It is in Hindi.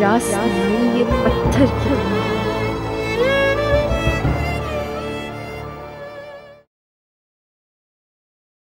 रास ये पत्थर की